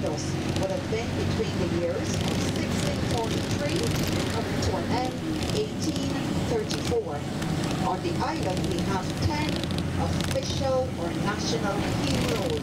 Barbados would have been between the years of 1643 coming to an end 1834. On the island we have 10 official or national heroes.